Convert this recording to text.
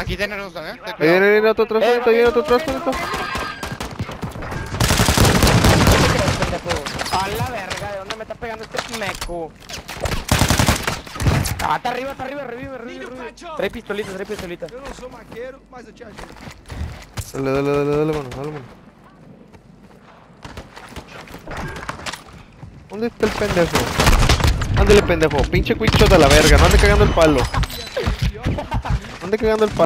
Aquí tenemos otro, eh. Viene, viene otro atrás, Eh, ahí viene otro atrás, viene, Juanito. A la verga, ¿de dónde me está pegando este meco? Ah, está arriba, está arriba, arriba, arriba, arriba. Trae pistolitas, trae pistolitas. Yo no soy maquero mas eu te. Dale, dale, dale, dale, mano, dale, mano. ¿Dónde está el pendejo? Ándale, pendejo, pinche quickshot a la verga, no ande cagando el palo. No ande cagando el palo.